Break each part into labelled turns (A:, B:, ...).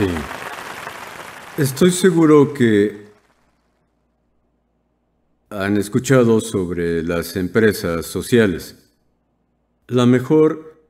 A: Sí. Estoy seguro que han escuchado sobre las empresas sociales. La mejor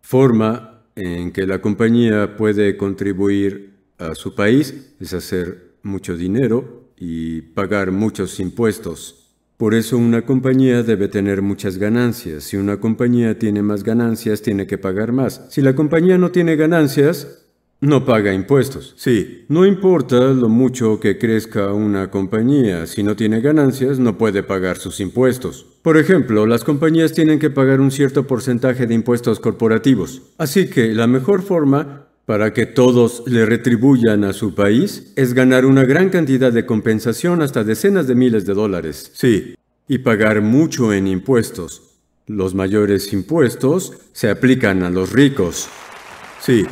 A: forma en que la compañía puede contribuir a su país es hacer mucho dinero y pagar muchos impuestos. Por eso una compañía debe tener muchas ganancias. Si una compañía tiene más ganancias, tiene que pagar más. Si la compañía no tiene ganancias, no paga impuestos. Sí, no importa lo mucho que crezca una compañía, si no tiene ganancias no puede pagar sus impuestos. Por ejemplo, las compañías tienen que pagar un cierto porcentaje de impuestos corporativos. Así que la mejor forma para que todos le retribuyan a su país es ganar una gran cantidad de compensación hasta decenas de miles de dólares. Sí, y pagar mucho en impuestos. Los mayores impuestos se aplican a los ricos. Sí,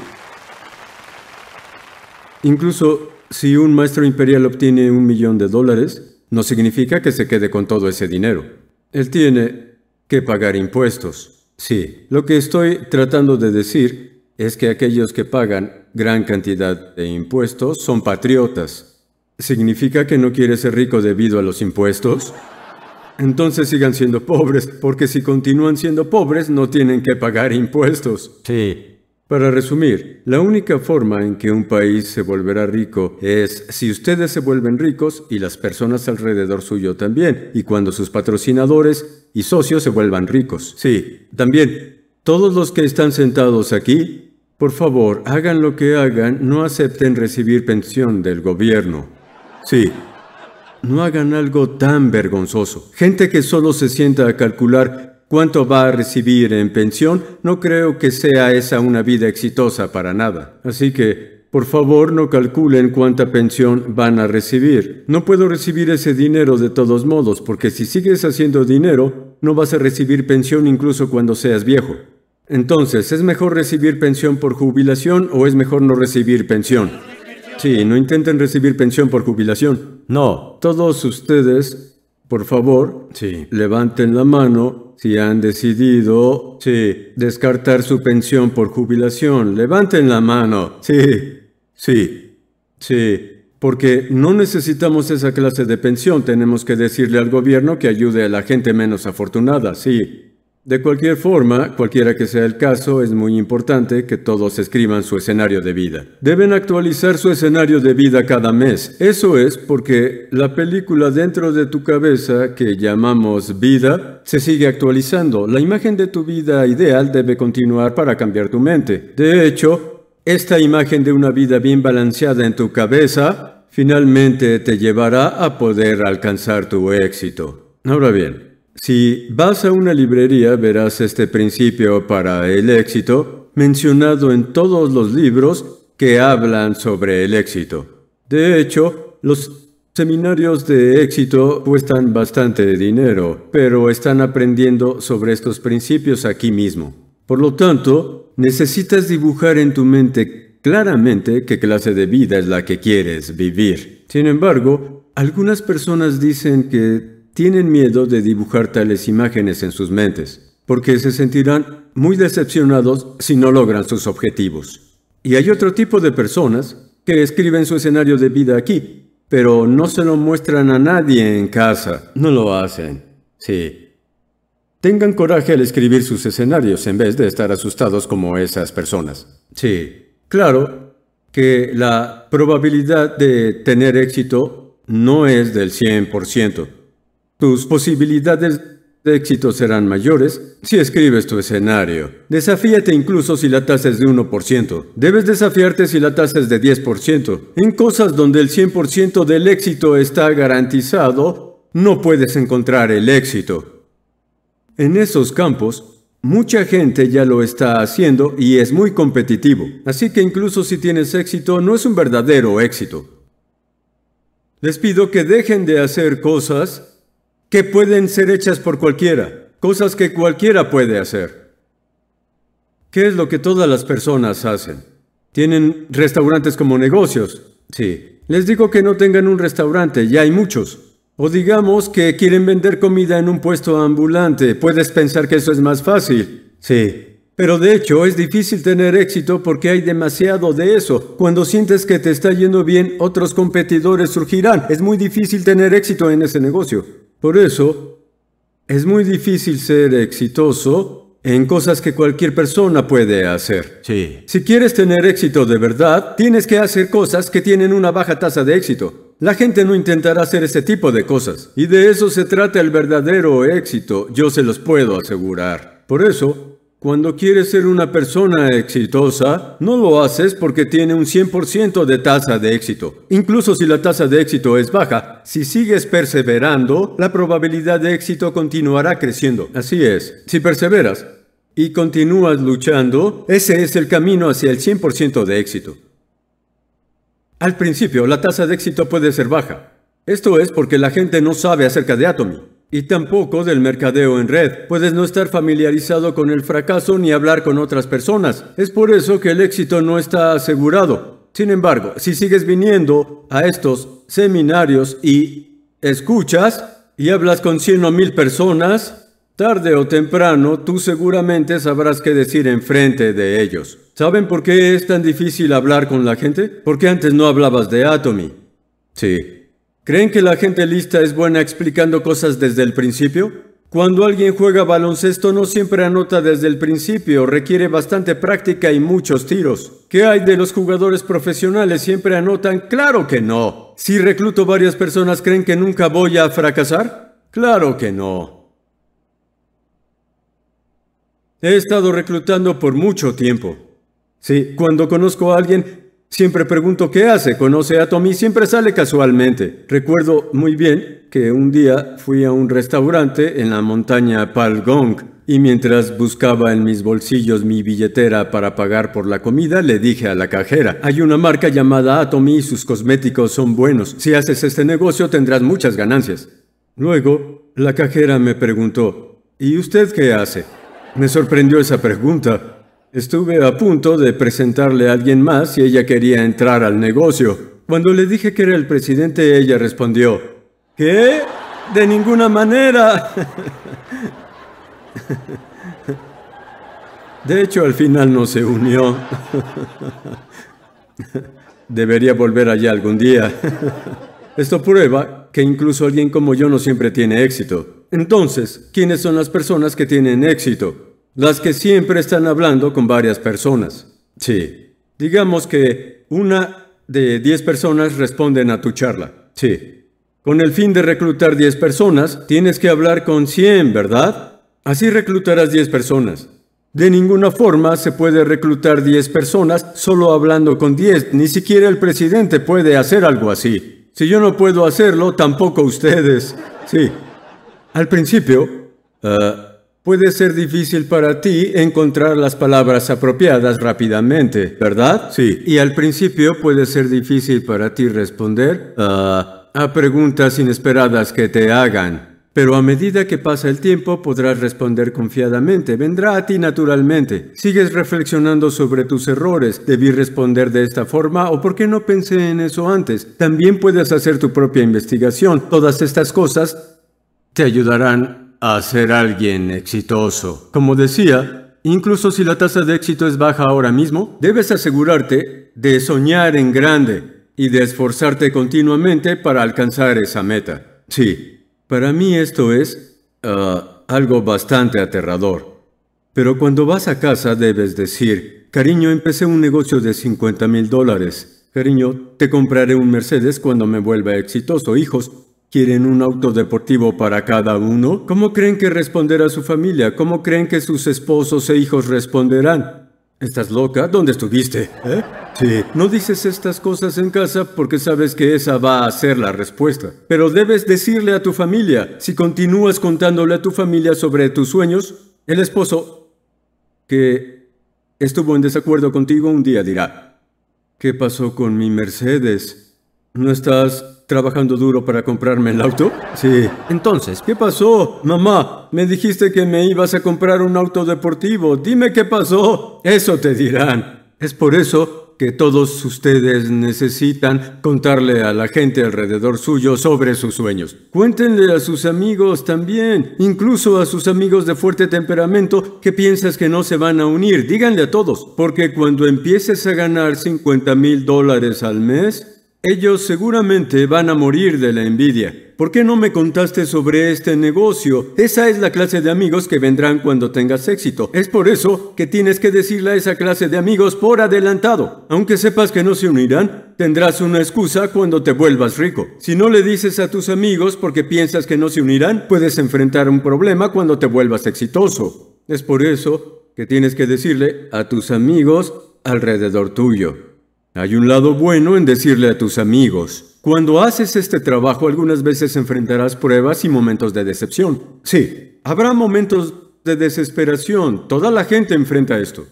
A: Incluso si un maestro imperial obtiene un millón de dólares, no significa que se quede con todo ese dinero. Él tiene que pagar impuestos. Sí, lo que estoy tratando de decir es que aquellos que pagan gran cantidad de impuestos son patriotas. ¿Significa que no quiere ser rico debido a los impuestos? Entonces sigan siendo pobres, porque si continúan siendo pobres no tienen que pagar impuestos. Sí, para resumir, la única forma en que un país se volverá rico es si ustedes se vuelven ricos y las personas alrededor suyo también, y cuando sus patrocinadores y socios se vuelvan ricos. Sí, también, todos los que están sentados aquí, por favor, hagan lo que hagan, no acepten recibir pensión del gobierno. Sí, no hagan algo tan vergonzoso. Gente que solo se sienta a calcular cuánto va a recibir en pensión, no creo que sea esa una vida exitosa para nada. Así que, por favor, no calculen cuánta pensión van a recibir. No puedo recibir ese dinero de todos modos, porque si sigues haciendo dinero, no vas a recibir pensión incluso cuando seas viejo. Entonces, ¿es mejor recibir pensión por jubilación o es mejor no recibir pensión? Sí, no intenten recibir pensión por jubilación. No, todos ustedes, por favor, sí, levanten la mano si han decidido, sí, descartar su pensión por jubilación, levanten la mano. Sí, sí, sí. Porque no necesitamos esa clase de pensión, tenemos que decirle al gobierno que ayude a la gente menos afortunada, sí. De cualquier forma, cualquiera que sea el caso, es muy importante que todos escriban su escenario de vida. Deben actualizar su escenario de vida cada mes. Eso es porque la película dentro de tu cabeza que llamamos vida se sigue actualizando. La imagen de tu vida ideal debe continuar para cambiar tu mente. De hecho, esta imagen de una vida bien balanceada en tu cabeza finalmente te llevará a poder alcanzar tu éxito. Ahora bien, si vas a una librería verás este principio para el éxito mencionado en todos los libros que hablan sobre el éxito. De hecho, los seminarios de éxito cuestan bastante dinero, pero están aprendiendo sobre estos principios aquí mismo. Por lo tanto, necesitas dibujar en tu mente claramente qué clase de vida es la que quieres vivir. Sin embargo, algunas personas dicen que tienen miedo de dibujar tales imágenes en sus mentes, porque se sentirán muy decepcionados si no logran sus objetivos. Y hay otro tipo de personas que escriben su escenario de vida aquí, pero no se lo muestran a nadie en casa. No lo hacen. Sí. Tengan coraje al escribir sus escenarios en vez de estar asustados como esas personas. Sí. Claro que la probabilidad de tener éxito no es del 100%. Tus posibilidades de éxito serán mayores si escribes tu escenario. Desafíate incluso si la tasa es de 1%. Debes desafiarte si la tasa es de 10%. En cosas donde el 100% del éxito está garantizado, no puedes encontrar el éxito. En esos campos, mucha gente ya lo está haciendo y es muy competitivo. Así que incluso si tienes éxito, no es un verdadero éxito. Les pido que dejen de hacer cosas que pueden ser hechas por cualquiera, cosas que cualquiera puede hacer. ¿Qué es lo que todas las personas hacen? Tienen restaurantes como negocios. Sí. Les digo que no tengan un restaurante, ya hay muchos. O digamos que quieren vender comida en un puesto ambulante. Puedes pensar que eso es más fácil. Sí. Pero de hecho es difícil tener éxito porque hay demasiado de eso. Cuando sientes que te está yendo bien, otros competidores surgirán. Es muy difícil tener éxito en ese negocio. Por eso, es muy difícil ser exitoso en cosas que cualquier persona puede hacer.
B: Sí.
A: Si quieres tener éxito de verdad, tienes que hacer cosas que tienen una baja tasa de éxito. La gente no intentará hacer ese tipo de cosas. Y de eso se trata el verdadero éxito, yo se los puedo asegurar. Por eso, cuando quieres ser una persona exitosa, no lo haces porque tiene un 100% de tasa de éxito. Incluso si la tasa de éxito es baja, si sigues perseverando, la probabilidad de éxito continuará creciendo. Así es, si perseveras y continúas luchando, ese es el camino hacia el 100% de éxito. Al principio, la tasa de éxito puede ser baja. Esto es porque la gente no sabe acerca de Atomy. Y tampoco del mercadeo en red. Puedes no estar familiarizado con el fracaso ni hablar con otras personas. Es por eso que el éxito no está asegurado. Sin embargo, si sigues viniendo a estos seminarios y escuchas y hablas con 100 o 1000 personas, tarde o temprano tú seguramente sabrás qué decir enfrente de ellos. ¿Saben por qué es tan difícil hablar con la gente? Porque antes no hablabas de Atomy. Sí, ¿Creen que la gente lista es buena explicando cosas desde el principio? Cuando alguien juega baloncesto no siempre anota desde el principio, requiere bastante práctica y muchos tiros. ¿Qué hay de los jugadores profesionales? ¿Siempre anotan? Claro que no. Si recluto varias personas, ¿creen que nunca voy a fracasar? Claro que no. He estado reclutando por mucho tiempo. Sí, cuando conozco a alguien, Siempre pregunto qué hace, conoce a Tommy, siempre sale casualmente. Recuerdo muy bien que un día fui a un restaurante en la montaña Palgong y mientras buscaba en mis bolsillos mi billetera para pagar por la comida, le dije a la cajera, hay una marca llamada Atomy y sus cosméticos son buenos. Si haces este negocio tendrás muchas ganancias. Luego, la cajera me preguntó, ¿y usted qué hace? Me sorprendió esa pregunta. Estuve a punto de presentarle a alguien más si ella quería entrar al negocio. Cuando le dije que era el presidente, ella respondió, ¿qué? De ninguna manera. De hecho, al final no se unió. Debería volver allá algún día. Esto prueba que incluso alguien como yo no siempre tiene éxito. Entonces, ¿quiénes son las personas que tienen éxito? Las que siempre están hablando con varias personas. Sí. Digamos que una de 10 personas responden a tu charla. Sí. Con el fin de reclutar 10 personas, tienes que hablar con 100, ¿verdad? Así reclutarás 10 personas. De ninguna forma se puede reclutar 10 personas solo hablando con 10. Ni siquiera el presidente puede hacer algo así. Si yo no puedo hacerlo, tampoco ustedes. Sí. Al principio, uh, Puede ser difícil para ti encontrar las palabras apropiadas rápidamente, ¿verdad? Sí. Y al principio puede ser difícil para ti responder a preguntas inesperadas que te hagan. Pero a medida que pasa el tiempo podrás responder confiadamente, vendrá a ti naturalmente. Sigues reflexionando sobre tus errores, debí responder de esta forma o por qué no pensé en eso antes. También puedes hacer tu propia investigación. Todas estas cosas te ayudarán a ser alguien exitoso. Como decía, incluso si la tasa de éxito es baja ahora mismo, debes asegurarte de soñar en grande y de esforzarte continuamente para alcanzar esa meta. Sí, para mí esto es ah, algo bastante aterrador. Pero cuando vas a casa debes decir, cariño, empecé un negocio de 50 mil dólares. Cariño, te compraré un Mercedes cuando me vuelva exitoso. Hijos, ¿Quieren un auto deportivo para cada uno? ¿Cómo creen que responderá su familia? ¿Cómo creen que sus esposos e hijos responderán? ¿Estás loca? ¿Dónde estuviste? ¿Eh? Sí. No dices estas cosas en casa porque sabes que esa va a ser la respuesta. Pero debes decirle a tu familia. Si continúas contándole a tu familia sobre tus sueños, el esposo que estuvo en desacuerdo contigo un día dirá, ¿qué pasó con mi Mercedes? ¿No estás trabajando duro para comprarme el auto? Sí. Entonces, ¿qué pasó? Mamá, me dijiste que me ibas a comprar un auto deportivo. Dime qué pasó. Eso te dirán. Es por eso que todos ustedes necesitan contarle a la gente alrededor suyo sobre sus sueños. Cuéntenle a sus amigos también, incluso a sus amigos de fuerte temperamento que piensas que no se van a unir. Díganle a todos, porque cuando empieces a ganar 50 mil dólares al mes, ellos seguramente van a morir de la envidia. ¿Por qué no me contaste sobre este negocio? Esa es la clase de amigos que vendrán cuando tengas éxito. Es por eso que tienes que decirle a esa clase de amigos por adelantado. Aunque sepas que no se unirán, tendrás una excusa cuando te vuelvas rico. Si no le dices a tus amigos porque piensas que no se unirán, puedes enfrentar un problema cuando te vuelvas exitoso. Es por eso que tienes que decirle a tus amigos alrededor tuyo. Hay un lado bueno en decirle a tus amigos, cuando haces este trabajo algunas veces enfrentarás pruebas y momentos de decepción. Sí, habrá momentos de desesperación, toda la gente enfrenta esto.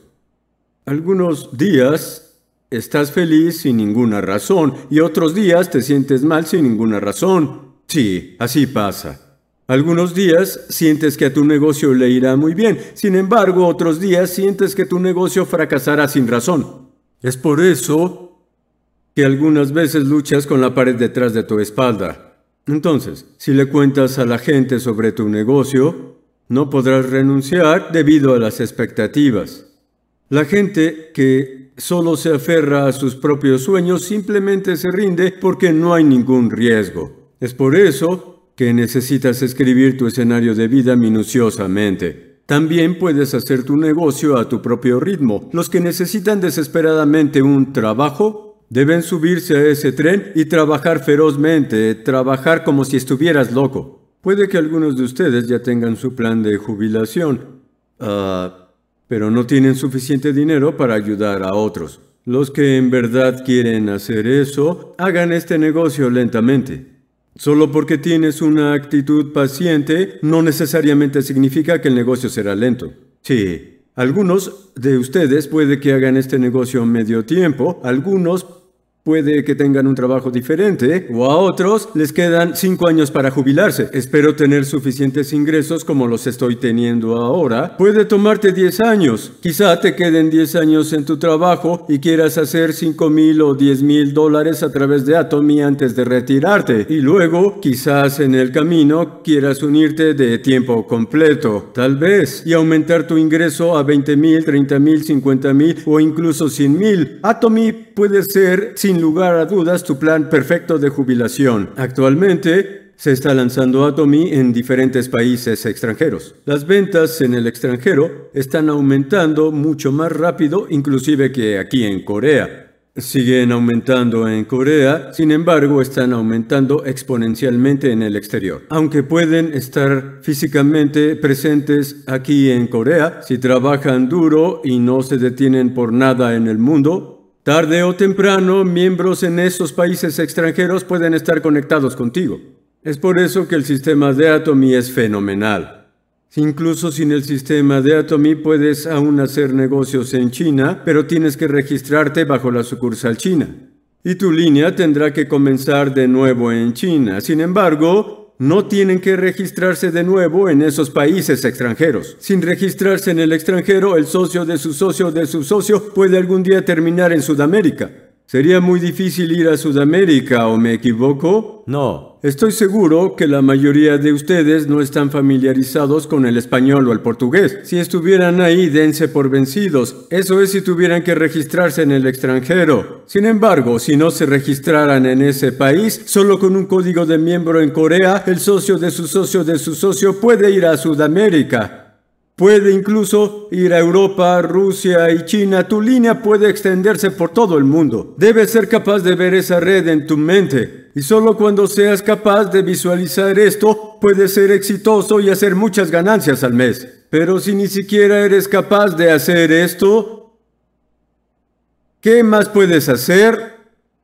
A: Algunos días estás feliz sin ninguna razón y otros días te sientes mal sin ninguna razón. Sí, así pasa. Algunos días sientes que a tu negocio le irá muy bien, sin embargo otros días sientes que tu negocio fracasará sin razón. Es por eso que algunas veces luchas con la pared detrás de tu espalda. Entonces, si le cuentas a la gente sobre tu negocio, no podrás renunciar debido a las expectativas. La gente que solo se aferra a sus propios sueños simplemente se rinde porque no hay ningún riesgo. Es por eso que necesitas escribir tu escenario de vida minuciosamente. También puedes hacer tu negocio a tu propio ritmo. Los que necesitan desesperadamente un trabajo deben subirse a ese tren y trabajar ferozmente, trabajar como si estuvieras loco. Puede que algunos de ustedes ya tengan su plan de jubilación, ah, pero no tienen suficiente dinero para ayudar a otros. Los que en verdad quieren hacer eso, hagan este negocio lentamente. Solo porque tienes una actitud paciente no necesariamente significa que el negocio será lento. Sí, algunos de ustedes puede que hagan este negocio medio tiempo, algunos Puede que tengan un trabajo diferente o a otros les quedan cinco años para jubilarse. Espero tener suficientes ingresos como los estoy teniendo ahora. Puede tomarte 10 años. Quizá te queden 10 años en tu trabajo y quieras hacer 5 mil o 10 mil dólares a través de Atomy antes de retirarte. Y luego, quizás en el camino, quieras unirte de tiempo completo. Tal vez. Y aumentar tu ingreso a 20 mil, 30 mil, 50 mil o incluso 100 mil. Atomy puede ser sin lugar a dudas tu plan perfecto de jubilación. Actualmente se está lanzando Atomy en diferentes países extranjeros. Las ventas en el extranjero están aumentando mucho más rápido inclusive que aquí en Corea. Siguen aumentando en Corea, sin embargo están aumentando exponencialmente en el exterior. Aunque pueden estar físicamente presentes aquí en Corea, si trabajan duro y no se detienen por nada en el mundo, Tarde o temprano, miembros en esos países extranjeros pueden estar conectados contigo. Es por eso que el sistema de Atomy es fenomenal. Incluso sin el sistema de Atomy puedes aún hacer negocios en China, pero tienes que registrarte bajo la sucursal china. Y tu línea tendrá que comenzar de nuevo en China. Sin embargo, no tienen que registrarse de nuevo en esos países extranjeros. Sin registrarse en el extranjero, el socio de su socio de su socio puede algún día terminar en Sudamérica. ¿Sería muy difícil ir a Sudamérica o me equivoco? No. Estoy seguro que la mayoría de ustedes no están familiarizados con el español o el portugués. Si estuvieran ahí, dense por vencidos. Eso es si tuvieran que registrarse en el extranjero. Sin embargo, si no se registraran en ese país, solo con un código de miembro en Corea, el socio de su socio de su socio puede ir a Sudamérica. Puede incluso ir a Europa, Rusia y China. Tu línea puede extenderse por todo el mundo. Debes ser capaz de ver esa red en tu mente. Y solo cuando seas capaz de visualizar esto, puedes ser exitoso y hacer muchas ganancias al mes. Pero si ni siquiera eres capaz de hacer esto, ¿qué más puedes hacer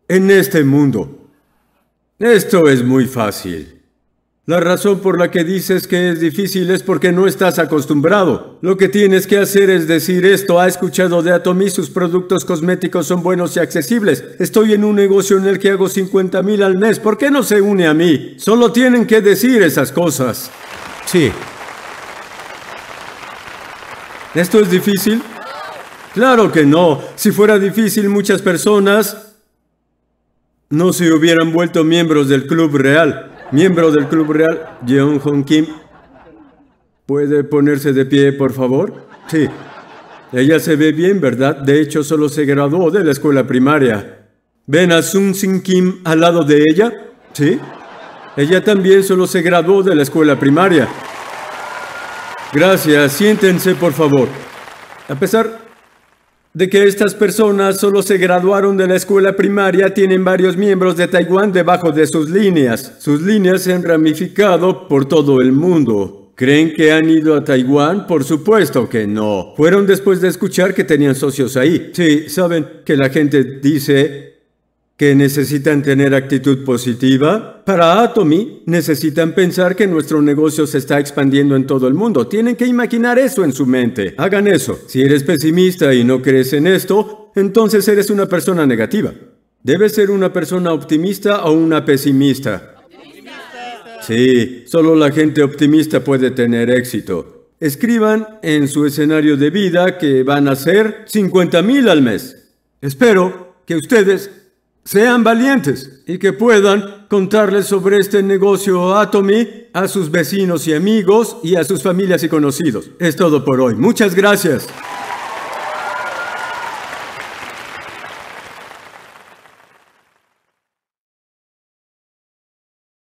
A: en este mundo? Esto es muy fácil. La razón por la que dices que es difícil es porque no estás acostumbrado. Lo que tienes que hacer es decir esto. Ha escuchado de Atomy, sus productos cosméticos son buenos y accesibles. Estoy en un negocio en el que hago 50 mil al mes. ¿Por qué no se une a mí? Solo tienen que decir esas cosas. Sí. ¿Esto es difícil? Claro que no. Si fuera difícil, muchas personas no se hubieran vuelto miembros del Club Real. Miembro del Club Real, Jeon Hong Kim. ¿Puede ponerse de pie, por favor? Sí. Ella se ve bien, ¿verdad? De hecho, solo se graduó de la escuela primaria. ¿Ven a Sun Sin Kim al lado de ella? Sí. Ella también solo se graduó de la escuela primaria. Gracias, siéntense por favor. A pesar de que estas personas solo se graduaron de la escuela primaria, tienen varios miembros de Taiwán debajo de sus líneas. Sus líneas se han ramificado por todo el mundo. ¿Creen que han ido a Taiwán? Por supuesto que no. Fueron después de escuchar que tenían socios ahí. Sí, saben que la gente dice que necesitan tener actitud positiva. Para Atomy, necesitan pensar que nuestro negocio se está expandiendo en todo el mundo. Tienen que imaginar eso en su mente. Hagan eso. Si eres pesimista y no crees en esto, entonces eres una persona negativa. Debes ser una persona optimista o una pesimista. Sí, solo la gente optimista puede tener éxito. Escriban en su escenario de vida que van a ser 50 mil al mes. Espero que ustedes sean valientes y que puedan contarles sobre este negocio Atomy a sus vecinos y amigos y a sus familias y conocidos. Es todo por hoy. Muchas gracias.